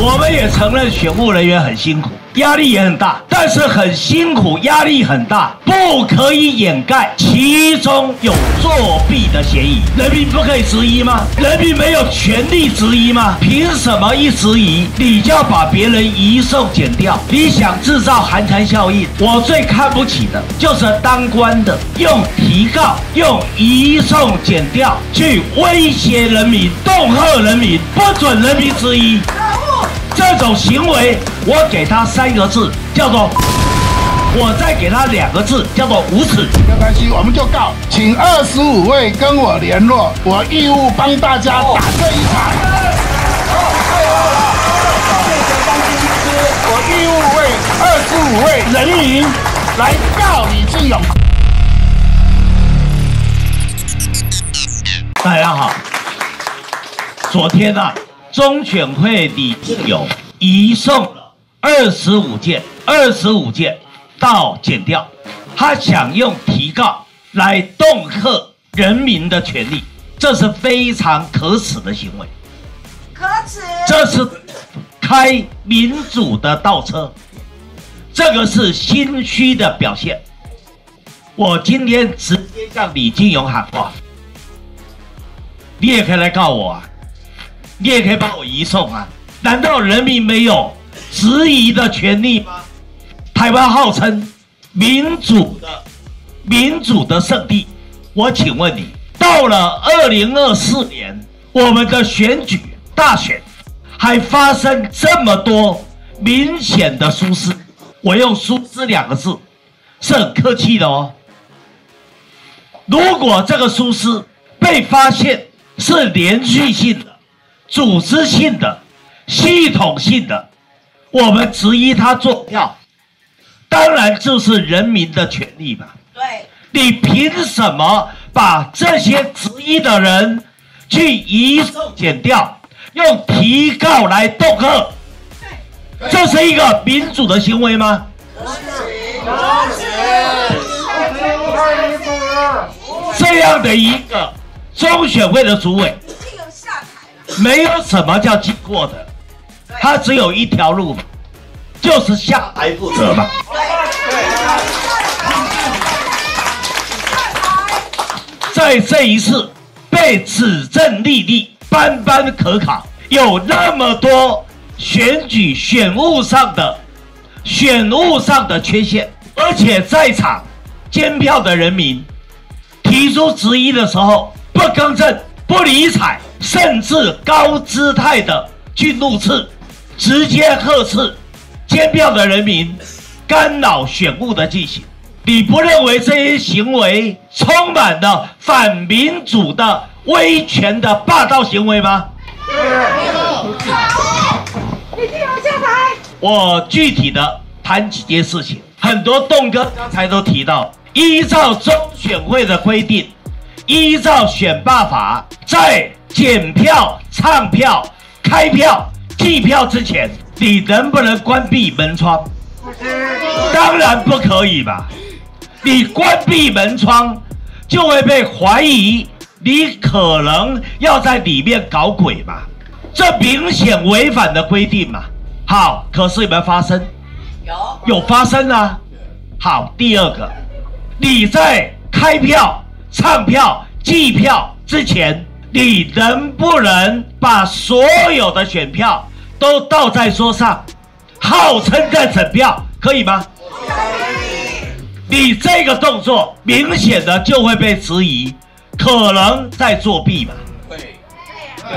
我们也承认选务人员很辛苦，压力也很大，但是很辛苦，压力很大，不可以掩盖其中有作弊的嫌疑。人民不可以质疑吗？人民没有权利质疑吗？凭什么一质疑你就要把别人移送检调？你想制造寒蝉效应？我最看不起的就是当官的用提告、用移送检调去威胁人民、恫吓人民，不准人民质疑。这种行为，我给他三个字，叫做我再给他两个字，叫做无耻。没关系，我们就告，请二十五位跟我联络，我义务帮大家打这一场。我义务为二十五位人民来告李志勇。大家好，昨天啊。中选会李进勇移送了二十五件，二十五件到检调，他想用提告来恫吓人民的权利，这是非常可耻的行为，可耻，这是开民主的倒车，这个是心虚的表现。我今天直接向李进勇喊话，你也可以来告我啊。你也可以把我移送啊？难道人民没有质疑的权利吗？台湾号称民主的民主的圣地，我请问你，到了二零二四年，我们的选举大选还发生这么多明显的疏失，我用疏失两个字是很客气的哦。如果这个疏失被发现是连续性的，组织性的、系统性的，我们质疑他做票，当然就是人民的权利吧。对，你凭什么把这些质疑的人去移送检调，用提告来恫吓？这是一个民主的行为吗？这样的一个中选会的主委。没有什么叫经过的，他只有一条路，就是下台负责嘛。在这一次被指证立例，班班可考，有那么多选举选务上的选务上的缺陷，而且在场监票的人民提出质疑的时候不更正、不理睬。甚至高姿态的去怒斥，直接呵斥监票的人民，干扰选务的进行。你不认为这些行为充满了反民主的威权的霸道行为吗？你立马下台。我具体的谈几件事情，很多栋哥刚才都提到，依照中选会的规定，依照选罢法，在检票、唱票、开票、计票之前，你能不能关闭门窗？当然不可以吧！你关闭门窗，就会被怀疑你可能要在里面搞鬼嘛？这明显违反的规定嘛？好，可是有没有发生？有，有发生啊！好，第二个，你在开票、唱票、计票之前。你能不能把所有的选票都倒在桌上，号称在整票，可以吗？可以。你这个动作明显的就会被质疑，可能在作弊嘛？对。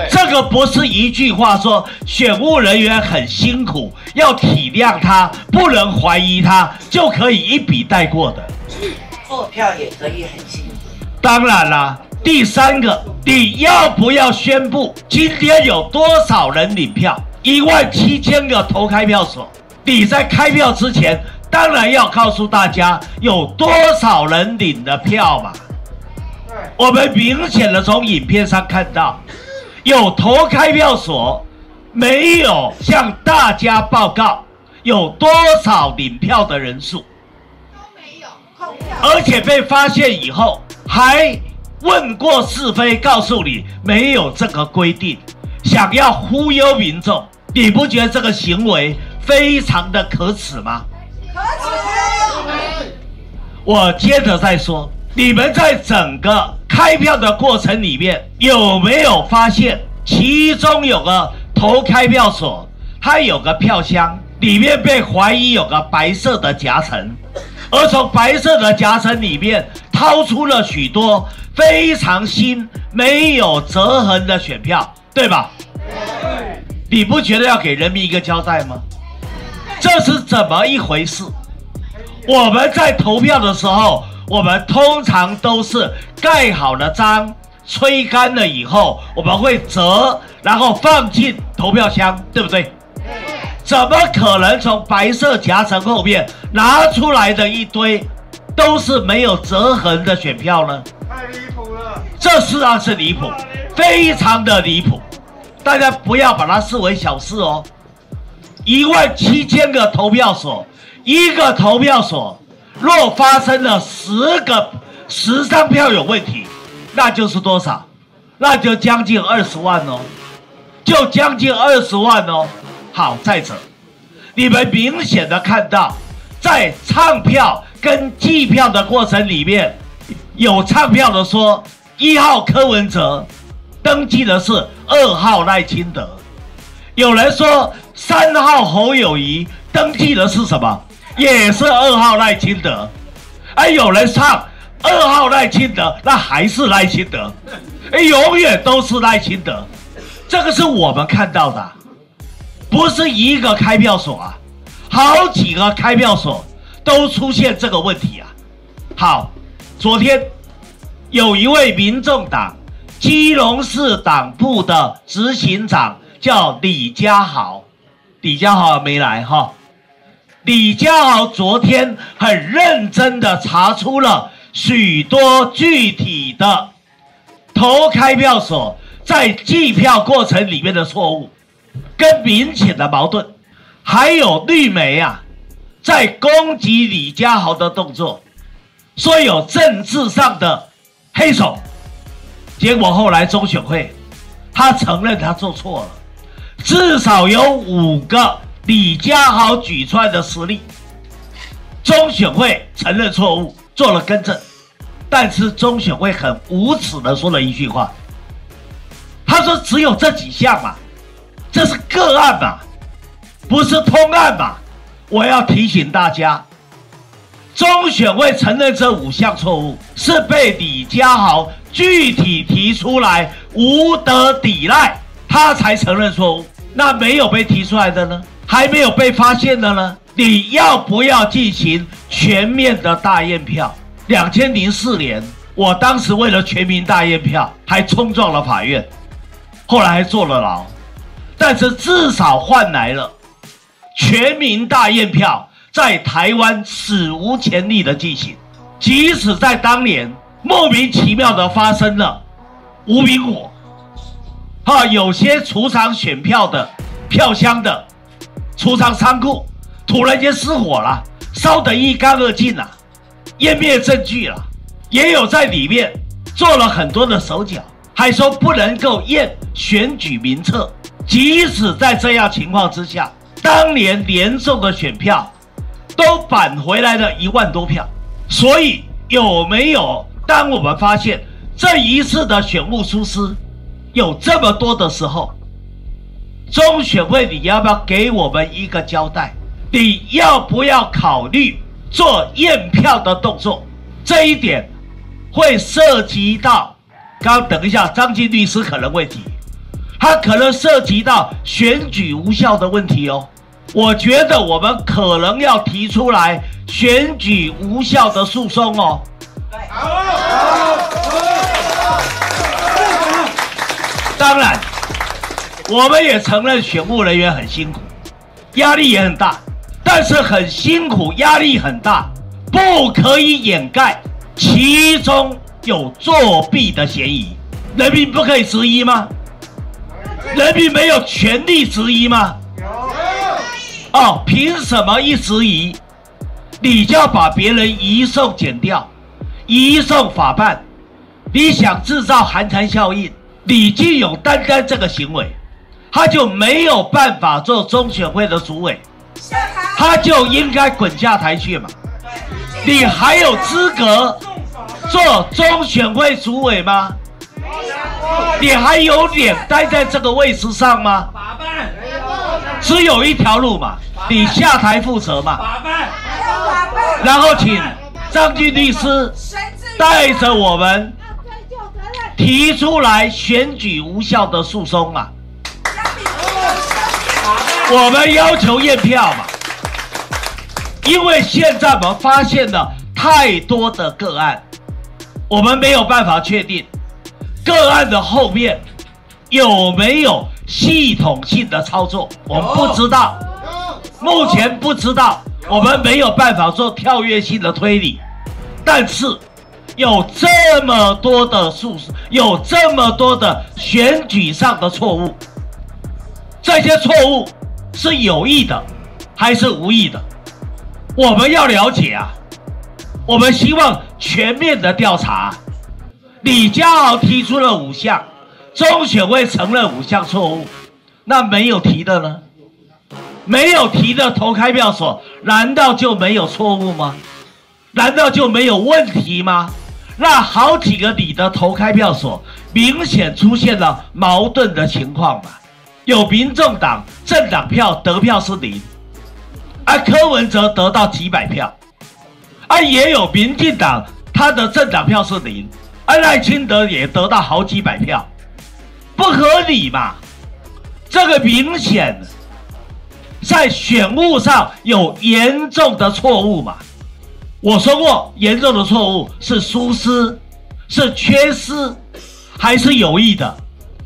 这个不是一句话说选务人员很辛苦，要体谅他，不能怀疑他，就可以一笔带过的。做票也可以很辛苦。当然了。第三个，你要不要宣布今天有多少人领票？一万七千个投开票所，你在开票之前，当然要告诉大家有多少人领的票嘛。我们明显的从影片上看到，有投开票所，没有向大家报告有多少领票的人数，都没有，而且被发现以后还。问过是非，告诉你没有这个规定，想要忽悠民众，你不觉得这个行为非常的可耻吗？可耻！我接着再说，你们在整个开票的过程里面有没有发现，其中有个投开票所，它有个票箱，里面被怀疑有个白色的夹层，而从白色的夹层里面掏出了许多非常新、没有折痕的选票，对吧？你不觉得要给人民一个交代吗？这是怎么一回事？我们在投票的时候，我们通常都是盖好了章，吹干了以后，我们会折，然后放进投票箱，对不对？怎么可能从白色夹层后面拿出来的一堆都是没有折痕的选票呢？太离谱了！这事啊是离谱，非常的离谱。大家不要把它视为小事哦。一万七千个投票所，一个投票所若发生了十个十张票有问题，那就是多少？那就将近二十万哦，就将近二十万哦。好，再者，你们明显的看到，在唱票跟计票的过程里面，有唱票的说一号柯文哲。登记的是二号赖清德，有人说三号侯友谊登记的是什么？也是二号赖清德。哎，有人唱二号赖清德，那还是赖清德，哎，永远都是赖清德。这个是我们看到的，不是一个开票所啊，好几个开票所都出现这个问题啊。好，昨天有一位民众党。基隆市党部的执行长叫李家豪，李家豪没来哈。李家豪昨天很认真的查出了许多具体的投开票所在计票过程里面的错误，跟明显的矛盾，还有绿媒啊在攻击李家豪的动作，说有政治上的黑手。结果后来中选会，他承认他做错了，至少有五个李家豪举出来的实例，中选会承认错误，做了更正，但是中选会很无耻的说了一句话，他说只有这几项嘛，这是个案嘛，不是通案嘛，我要提醒大家。中选会承认这五项错误是被李家豪具体提出来，无得抵赖，他才承认错误。那没有被提出来的呢？还没有被发现的呢？你要不要进行全面的大验票？两千零四年，我当时为了全民大验票，还冲撞了法院，后来还坐了牢，但是至少换来了全民大验票。在台湾史无前例的进行，即使在当年莫名其妙的发生了无名火，哈，有些储藏选票的票箱的储藏仓库突然间失火了，烧得一干二净了，湮灭证据了，也有在里面做了很多的手脚，还说不能够验选举名册。即使在这样情况之下，当年连送的选票。都返回来了一万多票，所以有没有？当我们发现这一次的选务疏失有这么多的时候，中选会你要不要给我们一个交代？你要不要考虑做验票的动作？这一点会涉及到，刚等一下张金律师可能会提，他可能涉及到选举无效的问题哦。我觉得我们可能要提出来选举无效的诉讼哦。好当然，我们也承认选务人员很辛苦，压力也很大，但是很辛苦、压力很大，不可以掩盖其中有作弊的嫌疑。人民不可以质疑吗？人民没有权利质疑吗？哦，凭什么一直移，你就要把别人移送检调，移送法办？你想制造寒蝉效应？李俊勇单单这个行为，他就没有办法做中选会的主委，他就应该滚下台去嘛。你还有资格做中选会主委吗？你还有脸待在这个位置上吗？只有一条路嘛，你下台负责嘛。然后请张俊律师带着我们提出来选举无效的诉讼啊，要比这个生我们要求验票嘛，因为现在我们发现了太多的个案，我们没有办法确定个案的后面有没有系统性的操作，我们不知道，目前不知道，我们没有办法做跳跃性的推理，但是有这么多的数，有这么多的选举上的错误，这些错误是有意的还是无意的？我们要了解啊，我们希望全面的调查。李家豪提出了五项，中选会承认五项错误，那没有提的呢？没有提的投开票所，难道就没有错误吗？难道就没有问题吗？那好几个里的投开票所明显出现了矛盾的情况嘛？有民众党政党票得票是零，而柯文哲得到几百票，啊，也有民进党他的政党票是零，而赖清德也得到好几百票，不合理嘛？这个明显在选务上有严重的错误嘛？我说过，严重的错误是疏失，是缺失，还是有意的？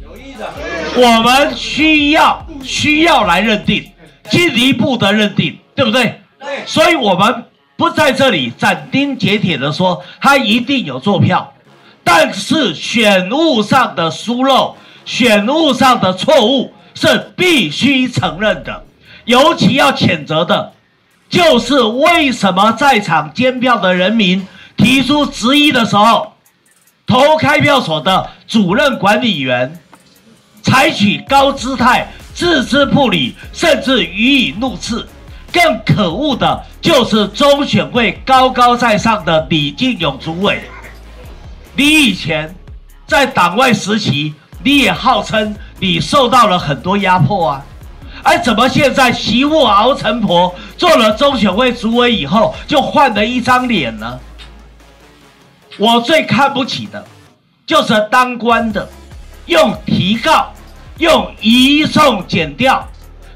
有意的，我们需要需要来认定，进一步的认定，对不对？对所以我们不在这里斩钉截铁的说他一定有做票，但是选务上的疏漏、选务上的错误是必须承认的，尤其要谴责的，就是为什么在场监票的人民提出质疑的时候，投开票所的主任管理员。采取高姿态、置之不理，甚至予以怒斥。更可恶的就是中选会高高在上的李进勇主委。你以前在党外时期，你也号称你受到了很多压迫啊，哎怎么现在媳妇熬成婆，做了中选会主委以后，就换了一张脸呢？我最看不起的，就是当官的。用提告、用移送检调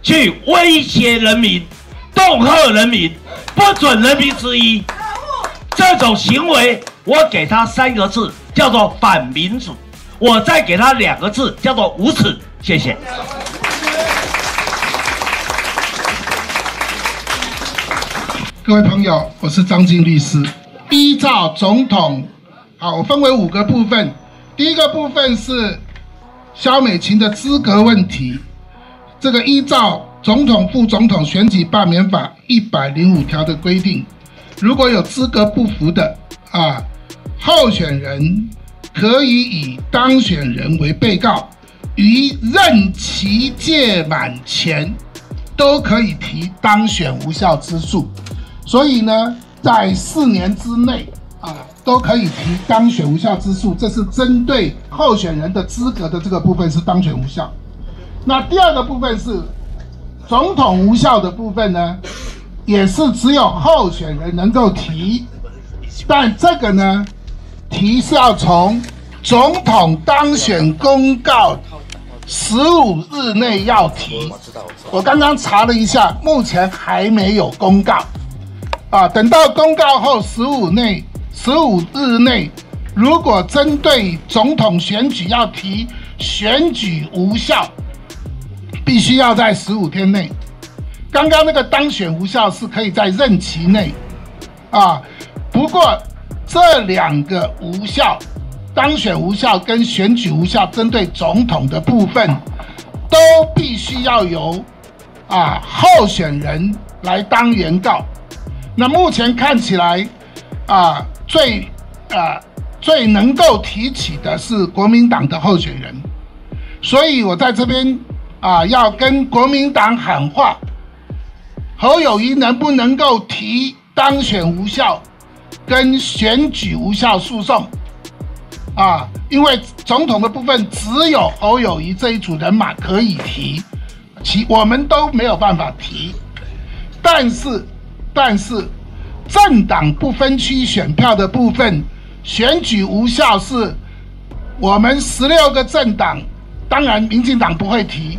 去威胁人民、恫吓人民，不准人民质疑。这种行为，我给他三个字，叫做反民主；我再给他两个字，叫做无耻。谢谢。各位朋友，我是张静律师。依照总统，好，我分为五个部分。第一个部分是肖美琴的资格问题。这个依照总统、副总统选举罢免法一百零五条的规定，如果有资格不符的啊，候选人可以以当选人为被告，于任期届满前都可以提当选无效之诉。所以呢，在四年之内啊，都可以提当选无效之诉。这是针对候选人的资格的这个部分是当选无效。那第二个部分是总统无效的部分呢，也是只有候选人能够提，但这个呢，提是要从总统当选公告十五日内要提。我刚刚查了一下，目前还没有公告。啊，等到公告后十五内十五日内，如果针对总统选举要提选举无效，必须要在十五天内。刚刚那个当选无效是可以在任期内，啊，不过这两个无效，当选无效跟选举无效，针对总统的部分，都必须要由啊候选人来当原告。那目前看起来，啊，最啊最能够提起的是国民党的候选人，所以我在这边啊，要跟国民党喊话，侯友谊能不能够提当选无效跟选举无效诉讼？啊，因为总统的部分只有侯友谊这一组人马可以提，其我们都没有办法提。但是，但是政党不分区选票的部分，选举无效是我们十六个政党，当然民进党不会提。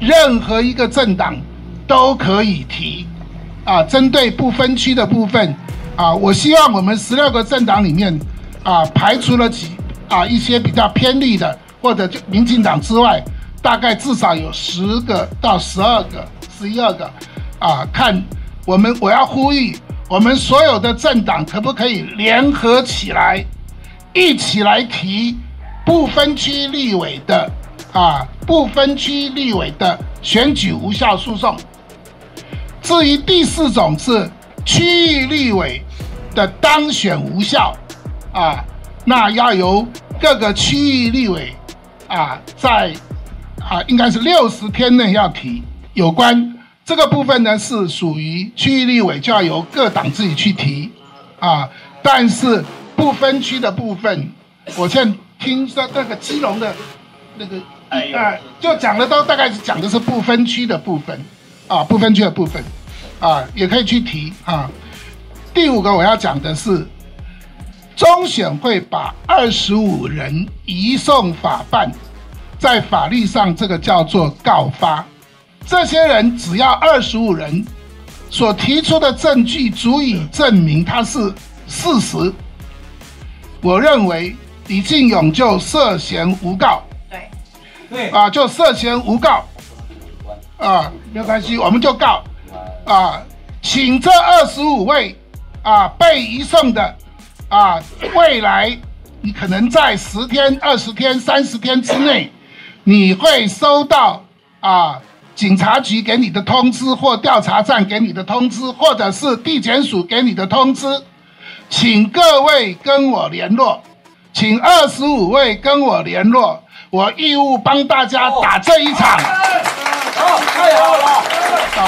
任何一个政党都可以提啊，针对不分区的部分啊，我希望我们十六个政党里面啊，排除了几啊一些比较偏立的或者就民进党之外，大概至少有十个到十二个、十一二个啊，看我们我要呼吁我们所有的政党可不可以联合起来，一起来提不分区立委的。啊，不分区立委的选举无效诉讼。至于第四种是区域立委的当选无效，啊，那要由各个区域立委啊，在啊，应该是六十天内要提有关这个部分呢，是属于区域立委就要由各党自己去提啊。但是不分区的部分，我现在听说那个基隆的那个。哎，就讲的都大概是讲的是不分区的部分，啊，不分区的部分，啊，也可以去提啊。第五个我要讲的是，中选会把二十五人移送法办，在法律上这个叫做告发。这些人只要二十五人所提出的证据足以证明他是事实，我认为李进勇就涉嫌诬告。对，对啊，就涉嫌诬告，啊，没有关系，我们就告，啊，请这二十五位啊被移送的啊，未来你可能在十天、二十天、三十天之内，你会收到啊警察局给你的通知，或调查站给你的通知，或者是地检署给你的通知，请各位跟我联络，请二十五位跟我联络。我义务帮大家打这一场，好，太好了，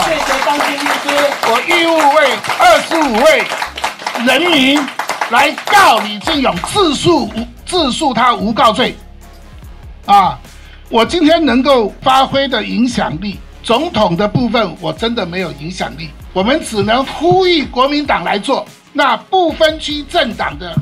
谢谢张军律师。我义务为二十五位人民来告李进勇自诉自诉他诬告罪。啊，我今天能够发挥的影响力，总统的部分我真的没有影响力，我们只能呼吁国民党来做。那不分区政党的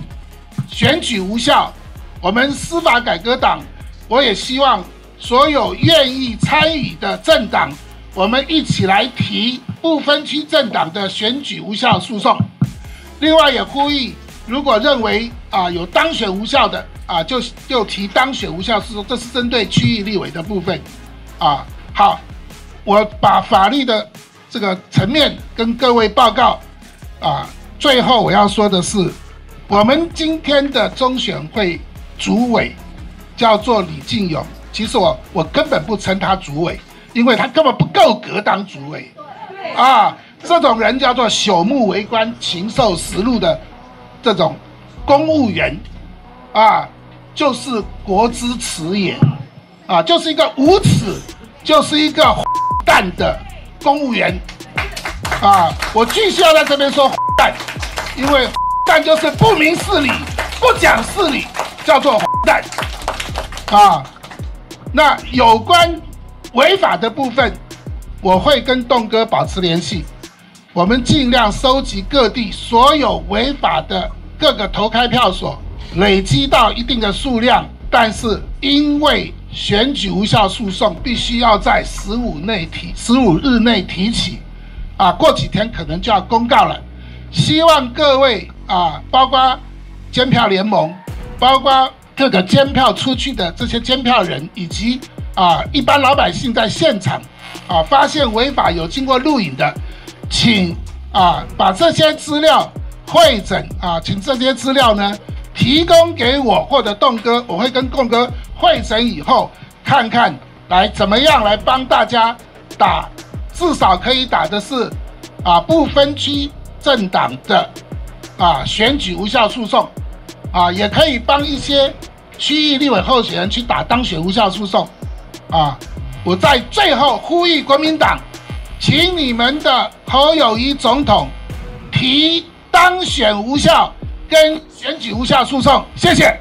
选举无效，我们司法改革党。我也希望所有愿意参与的政党，我们一起来提不分区政党的选举无效诉讼。另外也呼吁，如果认为啊有当选无效的啊，就就提当选无效诉讼。这是针对区域立委的部分。啊，好，我把法律的这个层面跟各位报告。啊，最后我要说的是，我们今天的中选会主委。叫做李进勇，其实我我根本不称他主委，因为他根本不够格当主委。啊，这种人叫做朽木为官、禽兽食禄的这种公务员，啊，就是国之耻也，啊，就是一个无耻，就是一个蛋的公务员。啊，我继续要在这边说蛋，因为蛋就是不明事理、不讲事理，叫做蛋。啊，那有关违法的部分，我会跟栋哥保持联系，我们尽量收集各地所有违法的各个投开票所，累积到一定的数量。但是因为选举无效诉讼必须要在十五内提，十五日内提起，啊，过几天可能就要公告了。希望各位啊，包括监票联盟，包括。各个监票出去的这些监票人，以及啊一般老百姓在现场啊发现违法有经过录影的，请啊把这些资料会诊啊，请这些资料呢提供给我或者栋哥，我会跟栋哥会诊以后看看来怎么样来帮大家打，至少可以打的是啊不分区政党的啊选举无效诉讼。啊，也可以帮一些区域立委候选人去打当选无效诉讼，啊，我在最后呼吁国民党，请你们的侯友谊总统提当选无效跟选举无效诉讼，谢谢。